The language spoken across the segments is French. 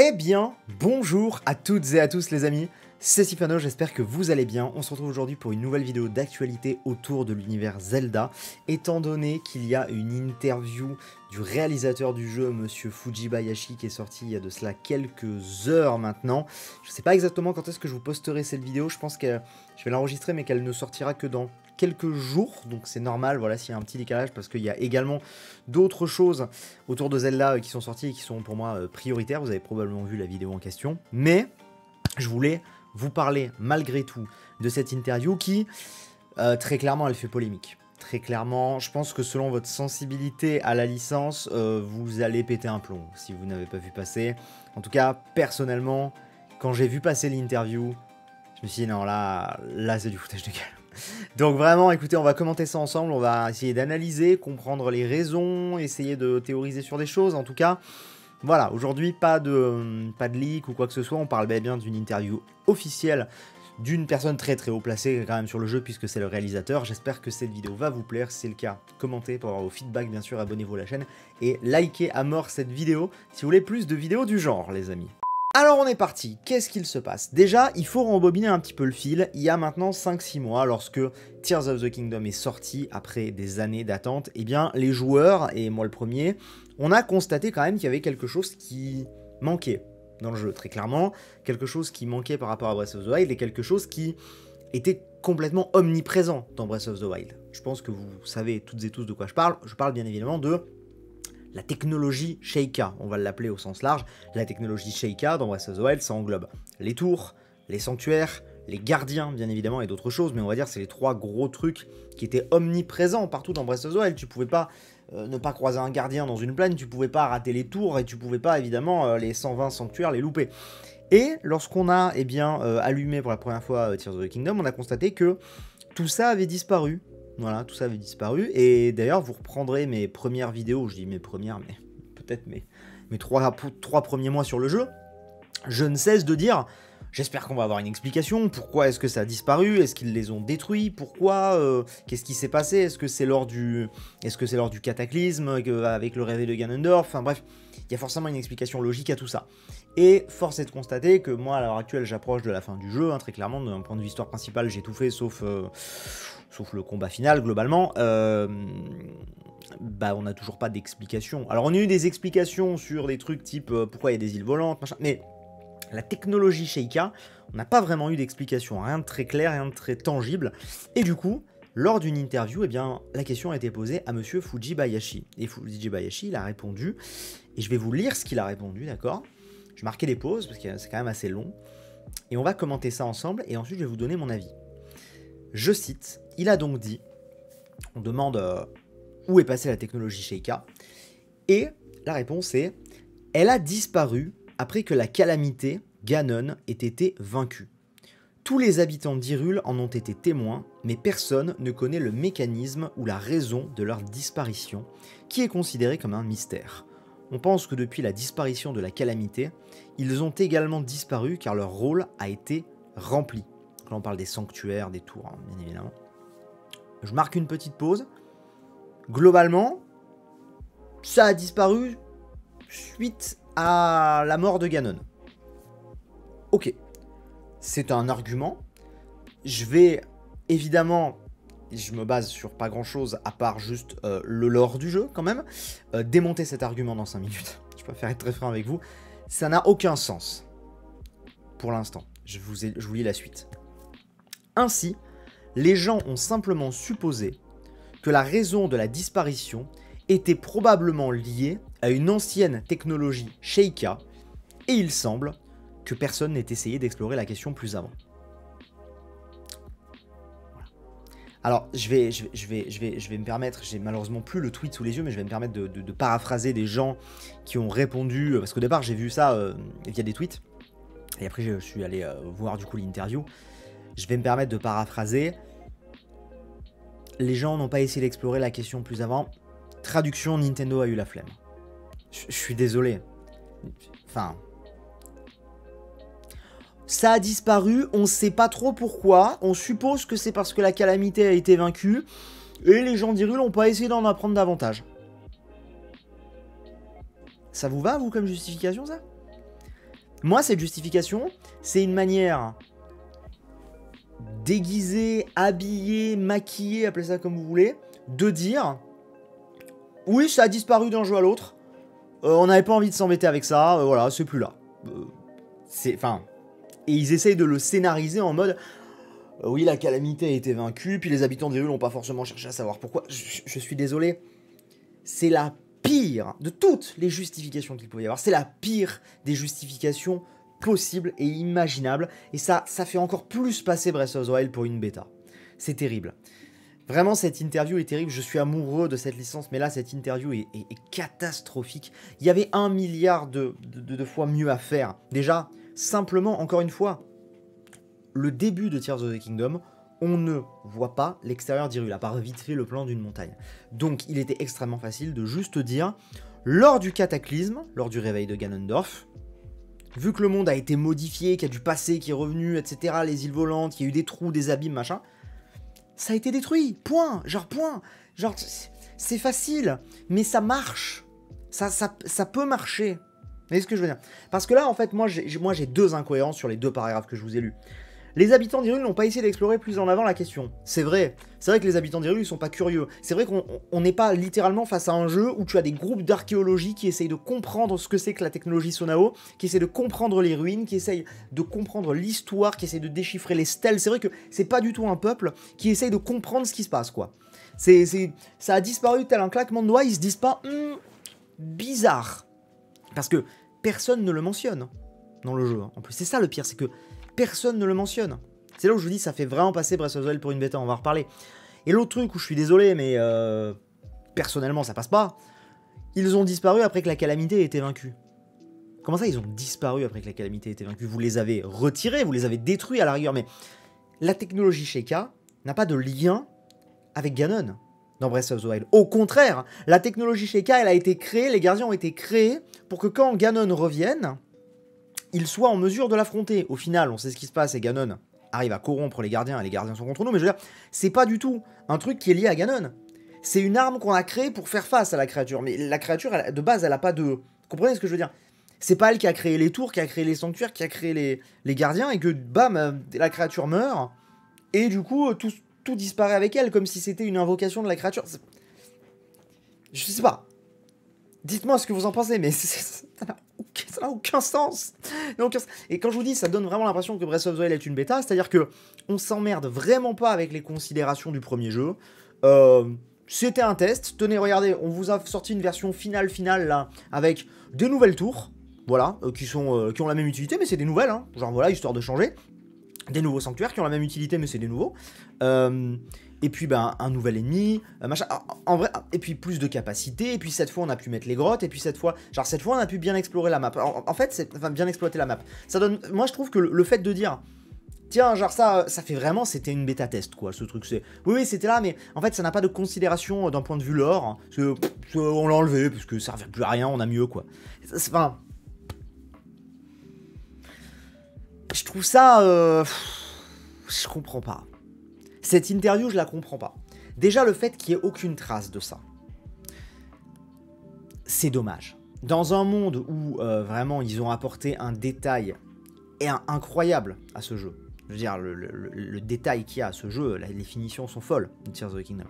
Eh bien, bonjour à toutes et à tous les amis, c'est Sifano, j'espère que vous allez bien. On se retrouve aujourd'hui pour une nouvelle vidéo d'actualité autour de l'univers Zelda, étant donné qu'il y a une interview du réalisateur du jeu, Monsieur Fujibayashi, qui est sorti il y a de cela quelques heures maintenant. Je ne sais pas exactement quand est-ce que je vous posterai cette vidéo, je pense que je vais l'enregistrer mais qu'elle ne sortira que dans quelques jours, donc c'est normal, voilà, s'il y a un petit décalage, parce qu'il y a également d'autres choses autour de Zelda euh, qui sont sorties et qui sont pour moi euh, prioritaires, vous avez probablement vu la vidéo en question, mais je voulais vous parler malgré tout de cette interview qui, euh, très clairement, elle fait polémique. Très clairement, je pense que selon votre sensibilité à la licence, vous allez péter un plomb si vous n'avez pas vu passer. En tout cas, personnellement, quand j'ai vu passer l'interview, je me suis dit non, là, là c'est du foutage de gueule. Donc vraiment, écoutez, on va commenter ça ensemble, on va essayer d'analyser, comprendre les raisons, essayer de théoriser sur des choses. En tout cas, voilà, aujourd'hui, pas de, pas de leak ou quoi que ce soit, on parle bien d'une interview officielle d'une personne très très haut placée quand même sur le jeu puisque c'est le réalisateur. J'espère que cette vidéo va vous plaire. Si c'est le cas, commentez pour avoir vos feedbacks bien sûr, abonnez-vous à la chaîne et likez à mort cette vidéo si vous voulez plus de vidéos du genre les amis. Alors on est parti, qu'est-ce qu'il se passe? Déjà, il faut rembobiner un petit peu le fil, il y a maintenant 5-6 mois, lorsque Tears of the Kingdom est sorti, après des années d'attente, eh bien les joueurs, et moi le premier, on a constaté quand même qu'il y avait quelque chose qui manquait dans le jeu, très clairement, quelque chose qui manquait par rapport à Breath of the Wild, et quelque chose qui était complètement omniprésent dans Breath of the Wild. Je pense que vous savez toutes et tous de quoi je parle, je parle bien évidemment de la technologie Sheikah, on va l'appeler au sens large. La technologie Sheikah dans Breath of the Wild, ça englobe les tours, les sanctuaires, les gardiens, bien évidemment, et d'autres choses, mais on va dire c'est les trois gros trucs qui étaient omniprésents partout dans Breath of the Wild. Tu pouvais pas euh, ne pas croiser un gardien dans une plaine, tu pouvais pas rater les tours, et tu pouvais pas, évidemment, euh, les 120 sanctuaires les louper. Et lorsqu'on a eh bien, euh, allumé pour la première fois Tears of the Kingdom, on a constaté que tout ça avait disparu. Voilà, tout ça avait disparu. Et d'ailleurs, vous reprendrez mes premières vidéos, je dis mes premières, mais peut-être mes, mes trois, trois premiers mois sur le jeu. Je ne cesse de dire, j'espère qu'on va avoir une explication. Pourquoi est-ce que ça a disparu? Est-ce qu'ils les ont détruits? Pourquoi euh, Qu'est-ce qui s'est passé? Est-ce que c'est lors du, est-ce que c'est lors du cataclysme avec le réveil de Ganondorf? Enfin bref, il y a forcément une explication logique à tout ça. Et force est de constater que moi, à l'heure actuelle, j'approche de la fin du jeu. Hein, très clairement, d'un point de vue histoire principale, j'ai tout fait sauf euh, sauf le combat final globalement, euh, bah on n'a toujours pas d'explication. Alors on a eu des explications sur des trucs type euh, pourquoi il y a des îles volantes, machin, mais la technologie Sheikah, on n'a pas vraiment eu d'explication, rien de très clair, rien de très tangible, et du coup, lors d'une interview, eh bien, la question a été posée à monsieur Fujibayashi. Et Fujibayashi, il a répondu, et je vais vous lire ce qu'il a répondu, d'accord? Je marquais des pauses, parce que c'est quand même assez long, et on va commenter ça ensemble, et ensuite je vais vous donner mon avis. Je cite, il a donc dit, on demande euh, où est passée la technologie Sheikah, et la réponse est, elle a disparu après que la calamité Ganon ait été vaincue. Tous les habitants d'Hyrule en ont été témoins, mais personne ne connaît le mécanisme ou la raison de leur disparition, qui est considéré comme un mystère. On pense que depuis la disparition de la calamité, ils ont également disparu car leur rôle a été rempli. Là on parle des sanctuaires, des tours, hein, bien évidemment. Je marque une petite pause. Globalement, ça a disparu suite à la mort de Ganon. Ok, c'est un argument. Je vais évidemment, je me base sur pas grand chose à part juste euh, le lore du jeu quand même, euh, démonter cet argument dans 5 minutes. je préfère être très franc avec vous. Ça n'a aucun sens pour l'instant. Je vous, je vous lis la suite. Ainsi, les gens ont simplement supposé que la raison de la disparition était probablement liée à une ancienne technologie Sheikah, et il semble que personne n'ait essayé d'explorer la question plus avant. Alors, je vais, me permettre, j'ai malheureusement plus le tweet sous les yeux, mais je vais me permettre de, paraphraser des gens qui ont répondu, parce qu'au départ j'ai vu ça euh, via des tweets, et après je suis allé euh, voir du coup l'interview, je vais me permettre de paraphraser. Les gens n'ont pas essayé d'explorer la question plus avant. Traduction, Nintendo a eu la flemme. Je suis désolé. Enfin... Ça a disparu, on sait pas trop pourquoi. On suppose que c'est parce que la calamité a été vaincue. Et les gens d'Irul n'ont pas essayé d'en apprendre davantage. Ça vous va, vous, comme justification, ça? Moi, cette justification, c'est une manière déguisée, habillée, maquillée, appelez ça comme vous voulez, de dire oui, ça a disparu d'un jeu à l'autre. Euh, on n'avait pas envie de s'embêter avec ça. Euh, voilà, c'est plus là. Euh, c'est, enfin, et ils essayent de le scénariser en mode oui, la calamité a été vaincue, puis les habitants des rues n'ont pas forcément cherché à savoir pourquoi. Je, suis désolé. C'est la pire de toutes les justifications qu'il pouvait y avoir. C'est la pire des justifications possibles et imaginables. Et ça, ça fait encore plus passer Breath of the Wild pour une bêta. C'est terrible. Vraiment, cette interview est terrible. Je suis amoureux de cette licence, mais là, cette interview est, catastrophique. Il y avait un milliard de, fois mieux à faire. Déjà, simplement, encore une fois, le début de Tears of the Kingdom, on ne voit pas l'extérieur d'Hyrule, à part vite fait le plan d'une montagne. Donc, il était extrêmement facile de juste dire, lors du cataclysme, lors du réveil de Ganondorf, vu que le monde a été modifié, qu'il y a du passé qui est revenu, etc., les îles volantes, qu'il y a eu des trous, des abîmes, machin, ça a été détruit. Point. Genre, point. Genre, c'est facile, mais ça marche. Ça, ça, ça peut marcher. Vous voyez ce que je veux dire? Parce que là, en fait, moi, j'ai deux incohérences sur les deux paragraphes que je vous ai lus. Les habitants d'Hyrule n'ont pas essayé d'explorer plus en avant la question. C'est vrai. C'est vrai que les habitants d'Hyrule ne sont pas curieux. C'est vrai qu'on n'est pas littéralement face à un jeu où tu as des groupes d'archéologie qui essayent de comprendre ce que c'est que la technologie Sonao, qui essayent de comprendre les ruines, qui essayent de comprendre l'histoire, qui essayent de déchiffrer les stèles. C'est vrai que c'est pas du tout un peuple qui essaye de comprendre ce qui se passe, quoi. C'est, ça a disparu tel un claquement de doigts, ils se disent pas hum, bizarre. Parce que personne ne le mentionne dans le jeu. En plus, c'est ça le pire, c'est que personne ne le mentionne. C'est là où je vous dis, ça fait vraiment passer Breath of the Wild pour une bêta, on va reparler. Et l'autre truc où je suis désolé, mais euh, personnellement ça passe pas, ils ont disparu après que la calamité ait été vaincue. Comment ça, ils ont disparu après que la calamité ait été vaincue? Vous les avez retirés, vous les avez détruits à la rigueur, mais la technologie Sheikah n'a pas de lien avec Ganon dans Breath of the Wild. Au contraire, la technologie Sheikah, elle a été créée, les gardiens ont été créés pour que quand Ganon revienne, il soit en mesure de l'affronter. Au final, on sait ce qui se passe et Ganon arrive à corrompre les gardiens et les gardiens sont contre nous, mais je veux dire, c'est pas du tout un truc qui est lié à Ganon. C'est une arme qu'on a créée pour faire face à la créature, mais la créature, de base, elle a pas de... Comprenez ce que je veux dire? C'est pas elle qui a créé les tours, qui a créé les sanctuaires, qui a créé les, gardiens, et que bam, euh, la créature meurt, et du coup, tout, tout disparaît avec elle, comme si c'était une invocation de la créature. Je sais pas. Dites-moi ce que vous en pensez, mais n'a aucun sens. Et quand je vous dis, ça donne vraiment l'impression que Breath of the Wild est une bêta, c'est-à-dire que on s'emmerde vraiment pas avec les considérations du premier jeu. Euh, c'était un test. Tenez, regardez, on vous a sorti une version finale finale là, avec des nouvelles tours, voilà, euh, qui sont euh, qui ont la même utilité, mais c'est des nouvelles, hein. genre voilà, histoire de changer. Des nouveaux sanctuaires qui ont la même utilité, mais c'est des nouveaux et puis ben, un nouvel ennemi, euh, machin. En vrai, et puis plus de capacité, et puis cette fois on a pu mettre les grottes, et puis cette fois, genre cette fois on a pu bien explorer la map. En, fait, enfin, bien exploiter la map. Ça donne, moi je trouve que le, fait de dire, tiens, genre ça, ça fait vraiment, c'était une bêta test quoi, ce truc. C'est, oui, oui, c'était là, mais en fait ça n'a pas de considération euh, d'un point de vue lore. on l'a enlevé parce que ça servait plus à rien, on a mieux quoi. Enfin, je trouve ça, euh, je comprends pas. Cette interview, je la comprends pas. Déjà, le fait qu'il n'y ait aucune trace de ça. C'est dommage. Dans un monde où euh, vraiment ils ont apporté un détail incroyable à ce jeu. Je veux dire, le, détail qu'il y a à ce jeu, les finitions sont folles de Tears of the Kingdom.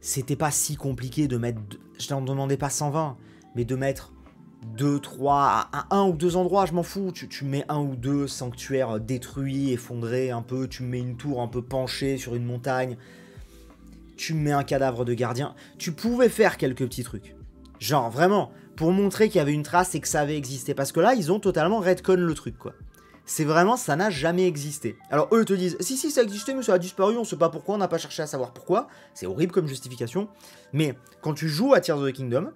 C'était pas si compliqué de mettre. Je n'en demandais pas 120, mais de mettre deux, trois, à un ou deux endroits, je m'en fous. Tu, mets un ou deux sanctuaires détruits, effondrés un peu, tu mets une tour un peu penchée sur une montagne, tu mets un cadavre de gardien. Tu pouvais faire quelques petits trucs. Genre, vraiment, pour montrer qu'il y avait une trace et que ça avait existé. Parce que là, ils ont totalement redcon le truc, quoi. C'est vraiment, ça n'a jamais existé. Alors eux te disent, si si ça existait mais ça a disparu, on sait pas pourquoi, on n'a pas cherché à savoir pourquoi. C'est horrible comme justification. Mais quand tu joues à Tears of the Kingdom,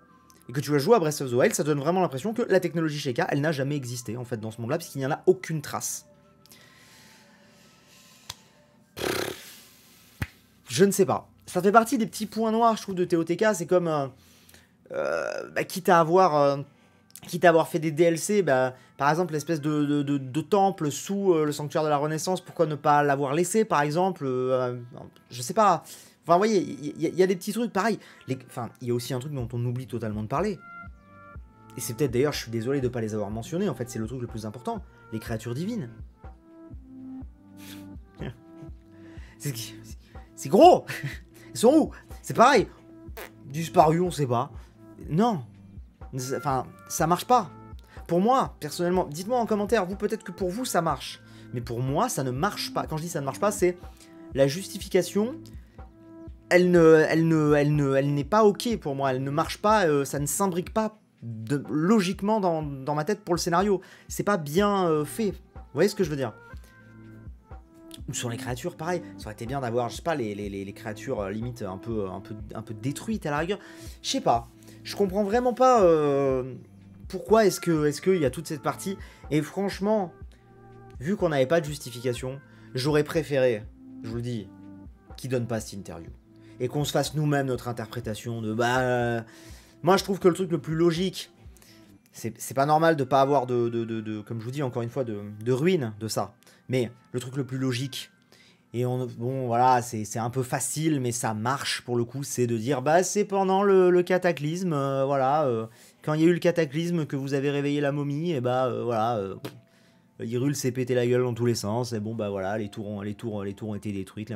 et que tu vas jouer à Breath of the Wild, ça donne vraiment l'impression que la technologie Sheikah, elle n'a jamais existé en fait dans ce monde-là, puisqu'il n'y en a aucune trace. Je ne sais pas. Ça fait partie des petits points noirs, je trouve, de TOTK. C'est comme, euh, euh, bah, quitte à avoir, euh, quitte à avoir fait des DLC, bah, par exemple l'espèce de, temple sous le sanctuaire de la Renaissance, pourquoi ne pas l'avoir laissé, par exemple Je sais pas. Enfin, vous voyez, il y, a des petits trucs pareil. enfin, il y a aussi un truc dont on oublie totalement de parler. et c'est peut-être d'ailleurs, je suis désolé de ne pas les avoir mentionnés, en fait, c'est le truc le plus important, les créatures divines. C'est gros Ils sont où? C'est pareil. Disparu, on sait pas. Non. Enfin, ça marche pas. Pour moi, personnellement, dites-moi en commentaire, vous peut-être que pour vous ça marche. Mais pour moi, ça ne marche pas. Quand je dis ça ne marche pas, c'est la justification. Elle ne, elle ne, elle ne, elle n'est pas ok pour moi. Elle ne marche pas. Euh, ça ne s'imbrique pas logiquement dans, ma tête pour le scénario. C'est pas bien euh, fait. Vous voyez ce que je veux dire? Ou sur les créatures, pareil. Ça aurait été bien d'avoir, je sais pas, les, créatures euh, limite un peu, détruites à la rigueur. Je sais pas. Je comprends vraiment pas pourquoi est-ce qu'il y a toute cette partie. Et franchement, vu qu'on n'avait pas de justification, j'aurais préféré, je vous le dis, qu'ils donnent pas cette interview. Et qu'on se fasse nous-mêmes notre interprétation de bah. Euh, moi, je trouve que le truc le plus logique, c'est pas normal de pas avoir de, de, de, comme je vous dis encore une fois, de, de de ça. Mais le truc le plus logique, et on, bon, voilà, c'est un peu facile, mais ça marche pour le coup, c'est de dire, bah, c'est pendant le, cataclysme, euh, voilà, euh, quand il y a eu le cataclysme que vous avez réveillé la momie, et bah, voilà, Hyrule s'est pété la gueule dans tous les sens, et bon, bah voilà, les tours ont, les tours, les tours ont été détruites.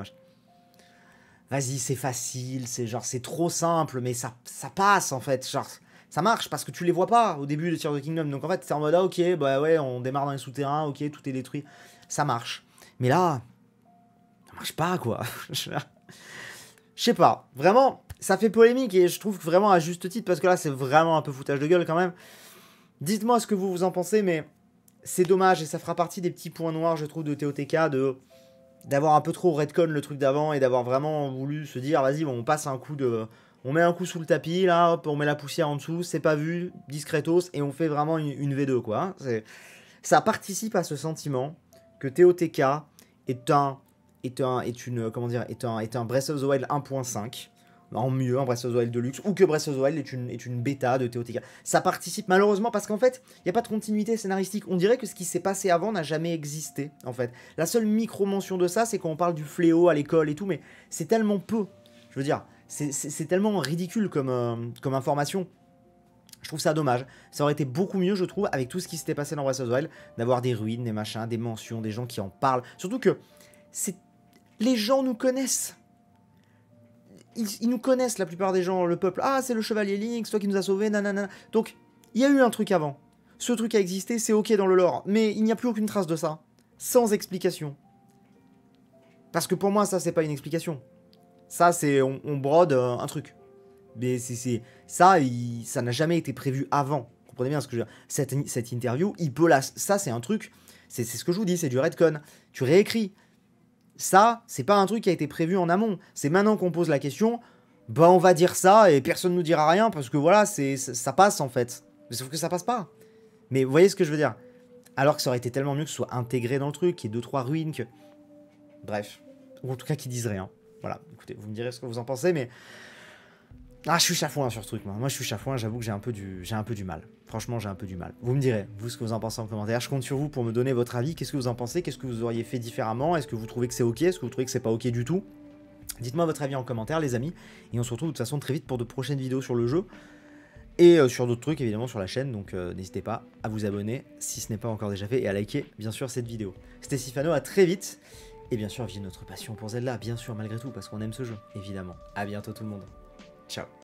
Vas-y, c'est facile, c'est genre, c'est trop simple, mais ça, ça passe en fait, genre, ça marche parce que tu les vois pas au début de Tears of the Kingdom. Donc en fait, c'est en mode, ah, ok, bah ouais, on démarre dans les souterrains, ok, tout est détruit, ça marche. Mais là, ça marche pas quoi. Je sais pas, vraiment, ça fait polémique et je trouve vraiment à juste titre parce que là, c'est vraiment un peu foutage de gueule quand même. Dites-moi ce que vous vous en pensez, mais c'est dommage et ça fera partie des petits points noirs, je trouve, de TOTK, de d'avoir un peu trop redcon le truc d'avant et d'avoir vraiment voulu se dire, vas-y, bon, on passe un coup de... On met un coup sous le tapis, là, hop, on met la poussière en dessous, c'est pas vu, discretos, et on fait vraiment une, V2, quoi. Ça participe à ce sentiment que TOTK est un... est un... est une... comment dire... est un, est un Breath of the Wild 1.5 en mieux, un Breath of the Wild Deluxe, ou que Breath of the Wild est une, est une bêta de TOTK. Ça participe malheureusement parce qu'en fait, il n'y a pas de continuité scénaristique. On dirait que ce qui s'est passé avant n'a jamais existé, en fait. La seule micro-mention de ça, c'est quand on parle du fléau à l'école et tout, mais c'est tellement peu. Je veux dire, c'est tellement ridicule comme, euh, comme information. Je trouve ça dommage. Ça aurait été beaucoup mieux, je trouve, avec tout ce qui s'était passé dans Breath of the Wild, d'avoir des ruines, des machins, des mentions, des gens qui en parlent. Surtout que c'est les gens nous connaissent ils, nous connaissent, la plupart des gens, le peuple. Ah, c'est le chevalier Link, toi qui nous as sauvés, nanana. Donc, il y a eu un truc avant. Ce truc a existé, c'est ok dans le lore. Mais il n'y a plus aucune trace de ça. Sans explication. Parce que pour moi, ça, c'est pas une explication. Ça, c'est. On, brode euh, un truc. Mais c'est. Ça, ça n'a jamais été prévu avant. Vous comprenez bien ce que je veux dire cette, cette interview, il peut. Ça, c'est un truc. C'est ce que je vous dis, c'est du redcon. Tu réécris. Ça, c'est pas un truc qui a été prévu en amont. C'est maintenant qu'on pose la question, bah on va dire ça et personne nous dira rien parce que voilà, c'est ça passe en fait. Mais sauf que ça passe pas. Mais vous voyez ce que je veux dire? Alors que ça aurait été tellement mieux que ce soit intégré dans le truc, qu'il y ait deux trois ruines que bref, ou en tout cas qu'ils disent rien. Voilà, écoutez, vous me direz ce que vous en pensez mais ah, je suis chafouin sur ce truc, moi. Moi, je suis chafouin, j'avoue que j'ai un, peu du... mal. Franchement, j'ai un peu du mal. Vous me direz, vous, ce que vous en pensez en commentaire. Je compte sur vous pour me donner votre avis. Qu'est-ce que vous en pensez? Qu'est-ce que vous auriez fait différemment? Est-ce que vous trouvez que c'est ok? Est-ce que vous trouvez que c'est pas ok du tout? Dites-moi votre avis en commentaire, les amis. Et on se retrouve de toute façon très vite pour de prochaines vidéos sur le jeu. Et euh, sur d'autres trucs, évidemment, sur la chaîne. Donc, euh, n'hésitez pas à vous abonner si ce n'est pas encore déjà fait. Et à liker, bien sûr, cette vidéo. C'était Sifano, à très vite. Et bien sûr, vivre notre passion pour Zelda, bien sûr, malgré tout, parce qu'on aime ce jeu, évidemment. À bientôt tout le monde. Ciao